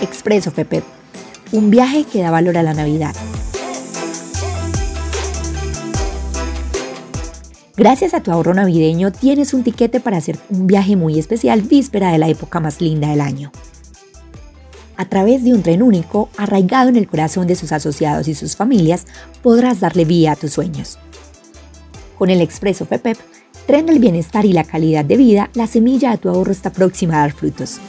Expreso FEPEP, un viaje que da valor a la Navidad. Gracias a tu ahorro navideño tienes un tiquete para hacer un viaje muy especial víspera de la época más linda del año. A través de un tren único, arraigado en el corazón de sus asociados y sus familias, podrás darle vía a tus sueños. Con el Expreso FEPEP, tren del bienestar y la calidad de vida, la semilla de tu ahorro está próxima a dar frutos.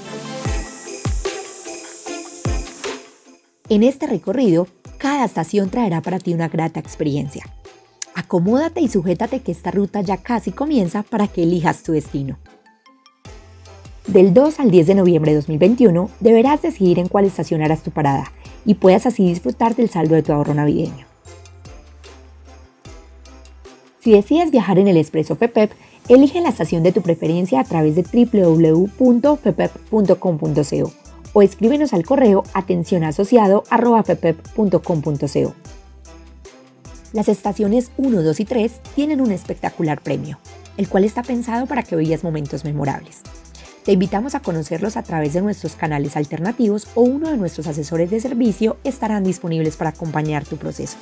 En este recorrido, cada estación traerá para ti una grata experiencia. Acomódate y sujétate que esta ruta ya casi comienza para que elijas tu destino. Del 2 al 10 de noviembre de 2021 deberás decidir en cuál estacionarás tu parada y puedas así disfrutar del saldo de tu ahorro navideño. Si decides viajar en el Expreso FEPEP, elige la estación de tu preferencia a través de www.fepep.com.co o escríbenos al correo atencionasociado.com.co. Las estaciones 1, 2 y 3 tienen un espectacular premio, el cual está pensado para que veas momentos memorables. Te invitamos a conocerlos a través de nuestros canales alternativos o uno de nuestros asesores de servicio estarán disponibles para acompañar tu proceso.